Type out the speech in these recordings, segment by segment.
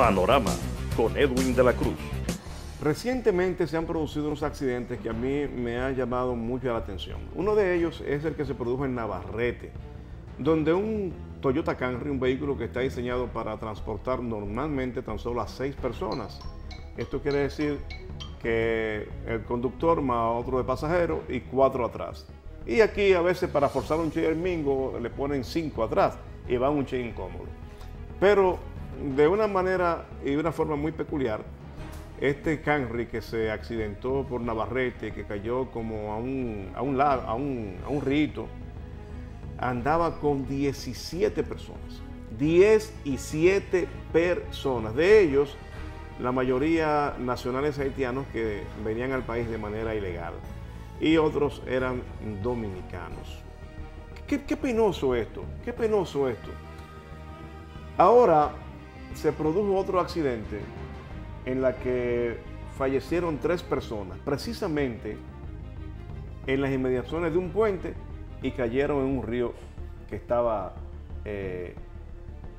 Panorama con Edwin de la Cruz. Recientemente se han producido unos accidentes que a mí me han llamado mucho la atención. Uno de ellos es el que se produjo en Navarrete, donde un Toyota Camry, un vehículo que está diseñado para transportar normalmente tan solo a seis personas. Esto quiere decir que el conductor más otro de pasajero y cuatro atrás. Y aquí a veces para forzar un che mingo le ponen cinco atrás y va un che incómodo. Pero de una manera y de una forma muy peculiar, este Camry que se accidentó por Navarrete, que cayó como a un, a un, lago, a un, a un rito, andaba con 17 personas. 17 personas. De ellos, la mayoría nacionales haitianos que venían al país de manera ilegal. Y otros eran dominicanos. Qué, qué penoso esto, qué penoso esto. Ahora se produjo otro accidente en la que fallecieron tres personas, precisamente en las inmediaciones de un puente y cayeron en un río que estaba eh,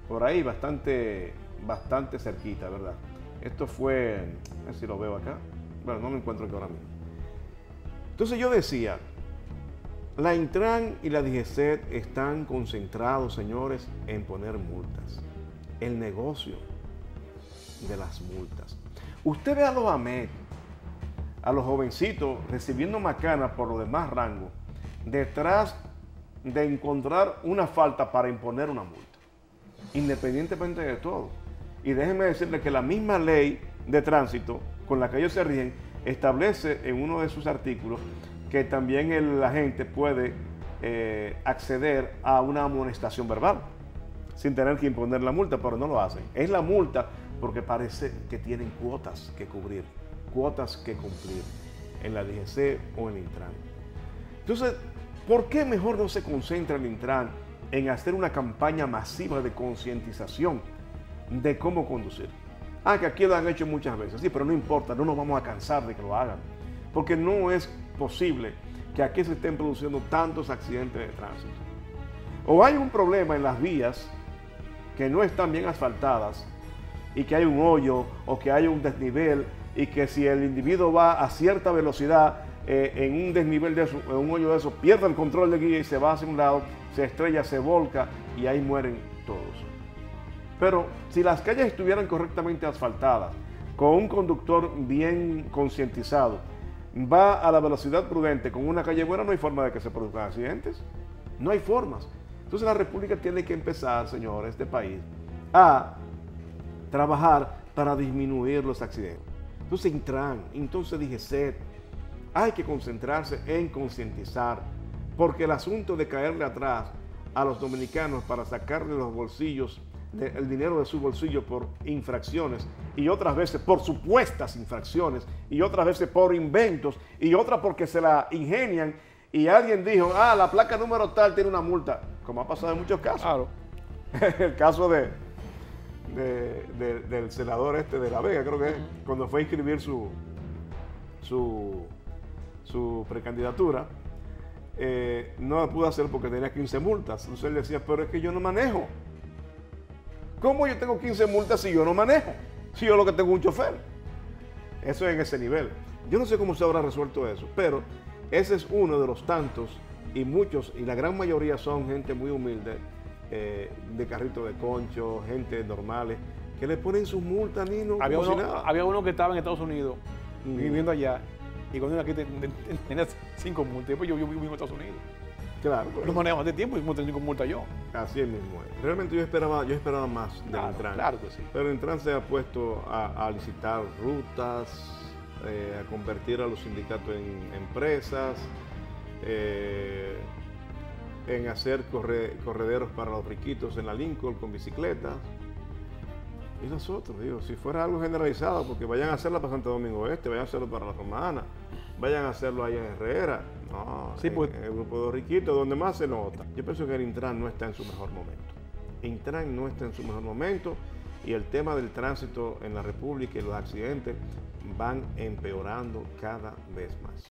por ahí bastante, bastante cerquita, ¿verdad? Esto fue, a ver si lo veo acá, bueno, no me encuentro aquí ahora mismo. Entonces yo decía, la Intran y la DGCET están concentrados, señores, en poner multas. El negocio de las multas. Usted ve a los AMET, a los jovencitos recibiendo macanas por los demás rangos, detrás de encontrar una falta para imponer una multa, independientemente de todo. Y déjenme decirle que la misma ley de tránsito con la que ellos se ríen establece en uno de sus artículos que también el agente puede eh, acceder a una amonestación verbal sin tener que imponer la multa, pero no lo hacen. Es la multa porque parece que tienen cuotas que cubrir, cuotas que cumplir en la DGC o en el Intran. Entonces, ¿por qué mejor no se concentra el Intran en hacer una campaña masiva de concientización de cómo conducir? Ah, que aquí lo han hecho muchas veces, sí, pero no importa, no nos vamos a cansar de que lo hagan, porque no es posible que aquí se estén produciendo tantos accidentes de tránsito. O hay un problema en las vías que no están bien asfaltadas y que hay un hoyo o que hay un desnivel y que si el individuo va a cierta velocidad eh, en un desnivel de eso, en un hoyo de eso, pierde el control de guía y se va hacia un lado, se estrella, se volca y ahí mueren todos. Pero si las calles estuvieran correctamente asfaltadas, con un conductor bien concientizado, va a la velocidad prudente con una calle buena, no hay forma de que se produzcan accidentes. No hay formas. Entonces la República tiene que empezar, señores, este país, a trabajar para disminuir los accidentes. Entonces Intran, entonces SED, hay que concentrarse en concientizar, porque el asunto de caerle atrás a los dominicanos para sacarle los bolsillos, el dinero de su bolsillo por infracciones y otras veces por supuestas infracciones y otras veces por inventos y otras porque se la ingenian y alguien dijo, ah, la placa número tal tiene una multa, como ha pasado en muchos casos. Claro. el caso de, del senador este de La Vega, creo que cuando fue a inscribir su, su, su precandidatura, eh, no pudo hacer porque tenía 15 multas. Entonces él decía, pero es que yo no manejo. ¿Cómo yo tengo 15 multas si yo no manejo? Si yo lo que tengo es un chofer. Eso es en ese nivel. Yo no sé cómo se habrá resuelto eso, pero ese es uno de los tantos y muchos, y la gran mayoría son gente muy humilde, eh, de carrito de concho, gente normales, que le ponen sus multas, Nino. Había uno, había uno que estaba en Estados Unidos, Mm. viviendo allá, y cuando vino aquí te- te- tenía cinco multas. Después yo, yo vivo en Estados Unidos. Claro, No pero manejo hace tiempo y como tengo cinco multas yo. así es mismo. Realmente yo esperaba, yo esperaba más del Claro, Intran. claro que sí. Pero Intran se ha puesto a, a licitar rutas, eh, a convertir a los sindicatos en empresas, eh, en hacer corre- correderos para los riquitos en la Lincoln con bicicletas. Y nosotros, digo, si fuera algo generalizado, porque vayan a hacerlo para Santo Domingo Este, vayan a hacerlo para la Romana, vayan a hacerlo allá en Herrera. No, Sí, en- pues- en el grupo de los riquitos, donde más se nota. Yo pienso que el Intran no está en su mejor momento. Intran no está en su mejor momento y el tema del tránsito en la República y los accidentes van empeorando cada vez más.